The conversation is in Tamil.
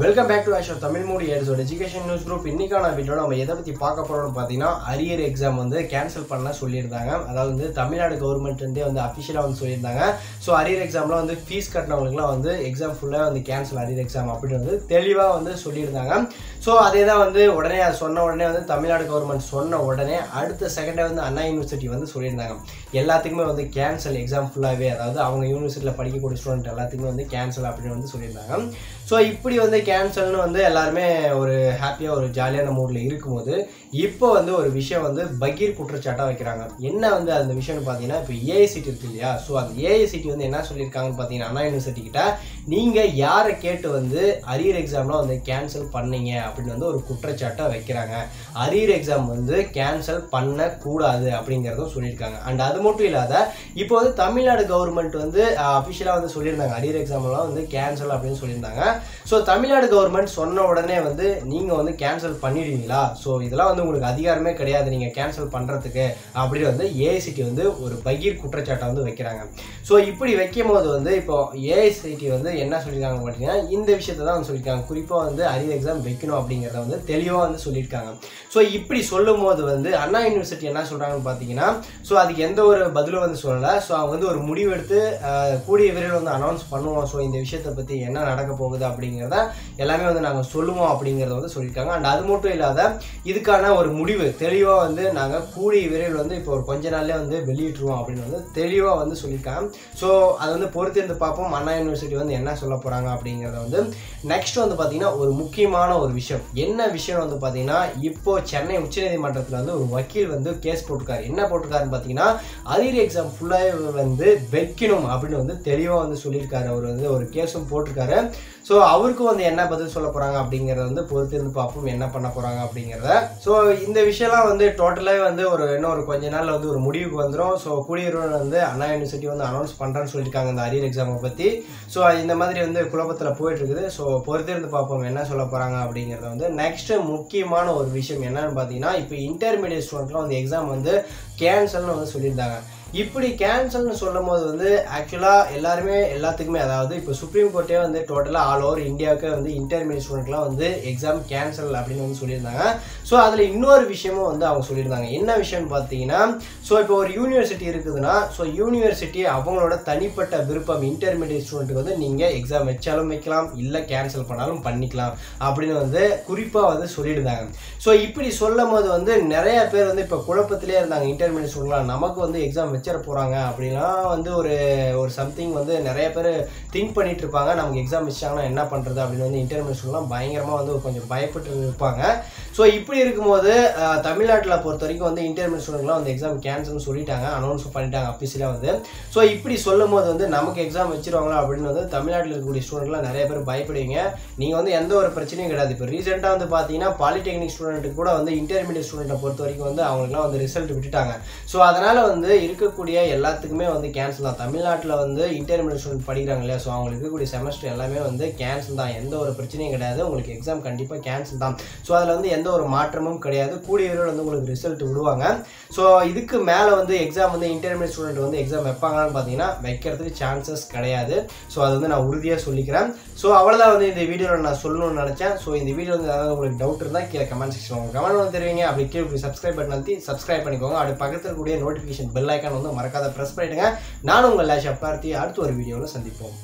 வெல்கம் பேக் டு ஆஷோ தமிழ் மூடி ஏர்ஸோட எஜுகேஷன் நியூஸ் குரூப் இன்னைக்கான வீடியோ நம்ம எதை பற்றி பார்க்க போகிறோம்னு பார்த்தீங்கன்னா அரியர் எக்ஸாம் வந்து கேன்சல் பண்ண சொல்லியிருந்தாங்க. அதாவது வந்து தமிழ்நாடு கவர்மெண்ட்லேருந்தே வந்து அஃபிஷியலாக வந்து சொல்லியிருந்தாங்க. ஸோ அரியர் எக்ஸாம்லாம் வந்து ஃபீஸ் கட்டினவங்களுக்குலாம் வந்து எக்ஸாம் ஃபுல்லாக வந்து கேன்சல் அரியர் எக்ஸாம் அப்படின்னு வந்து தெளிவாக வந்து சொல்லியிருந்தாங்க. ஸோ அதே தான் வந்து உடனே அது சொன்ன உடனே வந்து தமிழ்நாடு கவர்மெண்ட் சொன்ன உடனே அடுத்த செகண்டே வந்து அண்ணா யூனிவர்சிட்டி வந்து சொல்லியிருந்தாங்க. எல்லாத்துக்குமே வந்து கேன்சல் எக்ஸாம் ஃபுல்லாகவே அதாவது அவங்க யூனிவர்சிட்டியில் படிக்கக்கூடிய ஸ்டூடெண்ட் எல்லாத்துக்குமே வந்து கேன்சல் அப்படின்னு வந்து சொல்லியிருந்தாங்க. ஸோ இப்படி வந்து கேன்சல்னு வந்து எல்லாருமே ஒரு ஹாப்பியாக ஒரு ஜாலியான மூடில் இருக்கும்போது இப்போ வந்து ஒரு விஷயம் வந்து பகீர் குற்றச்சாட்டாக வைக்கிறாங்க. என்ன வந்து அந்த விஷயம்னு பார்த்தீங்கன்னா இப்போ ஏஐசிடி இருக்கு இல்லையா? ஸோ அந்த ஏஐசிடி வந்து என்ன சொல்லியிருக்காங்கன்னு பார்த்தீங்கன்னா அண்ணா யூனிவர்சிட்டி கிட்ட நீங்கள் யாரை கேட்டு வந்து அரியர் எக்ஸாம்லாம் வந்து கேன்சல் பண்ணீங்க? அப்படின்னு வந்து ஒரு குற்றச்சாட்டை வைக்கிறாங்க. அரியர் எக்ஸாம் வந்து கேன்சல் பண்ணக்கூடாது அப்படிங்கிறதும் சொல்லியிருக்காங்க. அண்ட் அது மட்டும் இல்லாத இப்போ வந்து தமிழ்நாடு கவர்மெண்ட் வந்து அஃபிஷியலாக வந்து சொல்லியிருந்தாங்க. அரியர் எக்ஸாம்லாம் வந்து கேன்சல் அப்படின்னு சொல்லியிருந்தாங்க. ஸோ தமிழ்நாடு கவர்மெண்ட் சொன்ன உடனே வந்து நீங்கள் வந்து கேன்சல் பண்ணிடுவீங்களா? ஸோ இதெல்லாம் வந்து உங்களுக்கு அதிகாரமே கிடையாது. நீங்கள் கேன்சல் பண்ணுறதுக்கு அப்படின்னு வந்து ஏஐசிடி வந்து ஒரு பகீர் குற்றச்சாட்டை வந்து வைக்கிறாங்க. ஸோ இப்படி வைக்கும் போது வந்து இப்போ ஏஐசிடி வந்து என்ன சொல்லியிருக்காங்க பார்த்தீங்கன்னா இந்த விஷயத்தை தான் வந்து சொல்லியிருக்காங்க. குறிப்பாக வந்து அரியர் எக்ஸாம் வைக்கணும் அப்படிங்கிறத வந்து தெளிவாக வந்து சொல்லியிருக்காங்க. ஸோ இப்படி சொல்லும் போது வந்து அண்ணா யூனிவர்சிட்டி என்ன சொல்கிறாங்கன்னு பார்த்தீங்கன்னா ஸோ அதுக்கு எந்த ஒரு பதிலும் வந்து சொல்லலை. ஸோ அவங்க வந்து ஒரு முடிவெடுத்து கூடிய விரைவில் வந்து அனௌன்ஸ் பண்ணுவோம். ஸோ இந்த விஷயத்தை பற்றி என்ன நடக்க போகுது அப்படிங்கிறத எல்லாமே வந்து நாங்கள் சொல்லுவோம் அப்படிங்கிறத வந்து சொல்லியிருக்காங்க. அண்ட் அது மட்டும் இல்லாத இதுக்கான ஒரு முடிவு தெளிவாக வந்து நாங்கள் கூடிய விரைவில் வந்து இப்போ ஒரு கொஞ்ச நாள்லேயே வந்து வெளியிட்டுருவோம் அப்படின்னு வந்து தெளிவாக வந்து சொல்லியிருக்காங்க. ஸோ அதை வந்து பொறுத்திருந்து பார்ப்போம். அண்ணா யூனிவர்சிட்டி வந்து என்ன சொல்ல போகிறாங்க அப்படிங்கிறத வந்து நெக்ஸ்ட் வந்து பார்த்திங்கன்னா ஒரு முக்கியமான ஒரு விஷயம். என்ன விஷயம் வந்து பார்த்தீங்கன்னா இப்போ சென்னை உச்சநீதிமன்றத்தில் வந்து ஒரு வக்கீல் வந்து கேஸ் போட்டிருக்காரு. என்ன போட்டிருக்காருன்னு பார்த்தீங்கன்னா அதிரி எக்ஸாம் ஃபுல்லாக வந்து வைக்கணும் அப்படின்னு வந்து தெளிவாக வந்து சொல்லியிருக்காரு. அவர் வந்து ஒரு கேஸும் போட்டிருக்காரு. ஸோ அவருக்கும் வந்து என்ன என்ன பதில் சொல்ல போகிறாங்க அப்படிங்கிறத வந்து பொறுத்திருந்து பார்ப்போம் என்ன பண்ண போகிறாங்க அப்படிங்கிறத. ஸோ இந்த விஷயம்லாம் வந்து டோட்டலாகவே வந்து ஒரு இன்னும் ஒரு கொஞ்ச நாள்ல வந்து ஒரு முடிவுக்கு வந்துடும் ஸோ கூடியவர்கள் வந்து அண்ணா யூனிவர்சிட்டி வந்து அனௌன்ஸ் பண்ணுறான்னு சொல்லியிருக்காங்க இந்த அரியர் எக்ஸாமை பற்றி ஸோ இந்த மாதிரி வந்து குழப்பத்தில் போயிட்டு இருக்குது ஸோ பொறுத்திருந்து பார்ப்போம் என்ன சொல்ல போகிறாங்க அப்படிங்கிறத வந்து நெக்ஸ்ட் முக்கியமான ஒரு விஷயம் என்னன்னு பார்த்தீங்கன்னா இப்போ இன்டர்மீடியட் ஸ்டூடெண்ட்லாம் வந்து எக்ஸாம் வந்து கேன்சல்னு வந்து சொல்லியிருந்தாங்க. இப்படி கேன்சல்னு சொல்லும் போது வந்து ஆக்சுவலாக எல்லாருமே எல்லாத்துக்குமே அதாவது இப்போ சுப்ரீம் கோர்ட்டே வந்து டோட்டலாக ஆல் ஓவர் இந்தியாவுக்கு வந்து இன்டர்மீடியட் ஸ்டூடெண்ட்லாம் வந்து எக்ஸாம் கேன்சல் அப்படின்னு வந்து சொல்லியிருந்தாங்க. ஸோ அதில் இன்னொரு விஷயமும் வந்து அவங்க சொல்லியிருந்தாங்க. என்ன விஷயம்னு பார்த்தீங்கன்னா ஸோ இப்போ ஒரு யூனிவர்சிட்டி இருக்குதுன்னா ஸோ யூனிவர்சிட்டி அவங்களோட தனிப்பட்ட விருப்பம் இன்டர்மீடியட் ஸ்டூடெண்ட்டுக்கு வந்து நீங்கள் எக்ஸாம் வச்சாலும் வைக்கலாம் இல்லை கேன்சல் பண்ணாலும் பண்ணிக்கலாம் அப்படின்னு வந்து குறிப்பாக வந்து சொல்லியிருந்தாங்க. ஸோ இப்படி சொல்லும் போது வந்து நிறைய பேர் வந்து இப்போ குழப்பத்திலே இருந்தாங்க. இன்டர்மீடியட் ஸ்டூடெண்ட்லாம் நமக்கு வந்து எக்ஸாம் வச்சிட போகிறாங்க அப்படிலாம் வந்து ஒரு ஒரு சம்திங் வந்து நிறைய பேர் திங்க் பண்ணிட்டு இருப்பாங்க. நமக்கு எக்ஸாம் வச்சாங்கன்னா என்ன பண்ணுறது அப்படின்னு வந்து இன்டர்மீடியட் பயங்கரமாக வந்து கொஞ்சம் பயப்பட்டு இருப்பாங்க. ஸோ இப்படி இருக்கும்போது தமிழ்நாட்டில் பொறுத்த வரைக்கும் வந்து இன்டர்மீடியட் ஸ்டூடெண்ட்லாம் வந்து எக்ஸாம் கேன்சல்னு சொல்லிட்டாங்க. அனௌன்ஸ் பண்ணிட்டாங்க அஃபீஷியலாக வந்து. ஸோ இப்படி சொல்லும் போது வந்து நமக்கு எக்ஸாம் வச்சிருவாங்களா அப்படின்னு வந்து தமிழ்நாட்டில் இருக்கக்கூடிய ஸ்டூடெண்ட்லாம் நிறைய பேர் பயப்படுவீங்க. நீங்கள் வந்து எந்த ஒரு பிரச்சனையும் கிடையாது. இப்போ ரீசெண்டாக வந்து பார்த்தீங்கன்னா பாலிடெக்னிக் ஸ்டூடெண்ட்டுக்கு கூட வந்து இன்டர்மீடியட் ஸ்டூடெண்ட்டை பொறுத்த வரைக்கும் வந்து அவங்களுக்குலாம் வந்து ரிசல்ட் விட்டுட்டாங்க. ஸோ அதனால் வந்து இருக்க இருக்கக்கூடிய எல்லாத்துக்குமே வந்து கேன்சல் தான். தமிழ்நாட்டில் வந்து இன்டர்மீடியட் ஸ்டூடெண்ட் படிக்கிறாங்க இல்லையா? ஸோ அவங்களுக்கு இருக்கக்கூடிய செமஸ்டர் எல்லாமே வந்து கேன்சல் தான். எந்த ஒரு பிரச்சனையும் கிடையாது. உங்களுக்கு எக்ஸாம் கண்டிப்பாக கேன்சல் தான். ஸோ அதில் வந்து எந்த ஒரு மாற்றமும் கிடையாது. கூடிய விரைவில் வந்து உங்களுக்கு ரிசல்ட் விடுவாங்க. ஸோ இதுக்கு மேலே வந்து எக்ஸாம் வந்து இன்டர்மீடியட் ஸ்டூடெண்ட் வந்து எக்ஸாம் வைப்பாங்களான்னு பார்த்தீங்கன்னா வைக்கிறதுக்கு சான்சஸ் கிடையாது. ஸோ அது வந்து நான் உறுதியாக சொல்லிக்கிறேன். ஸோ அவ்வளோதான் வந்து இந்த வீடியோவில் நான் சொல்லணும்னு நினச்சேன். ஸோ இந்த வீடியோ வந்து ஏதாவது உங்களுக்கு டவுட் இருந்தால் கீழே கமெண்ட் செக்ஷன் உங்கள் கமெண்ட் வந்து தெரிவிங்க. அப்படி கீழே சப்ஸ்கிரைப் பண்ணி சப்ஸ்கிரைப் பண்ணிக்கோங்க. அப்படி பக்கத்தில் இருக்கக்கூடிய நோட்டிஃபிகேஷன் பெல் ஐக்கான் வந்து மறக்காத ப்ரெஸ் பண்ணிவிடுங்க நானும் உங்கள் லேஷ் பார்த்தி அடுத்த ஒரு வீடியோவில் சந்திப்போம்.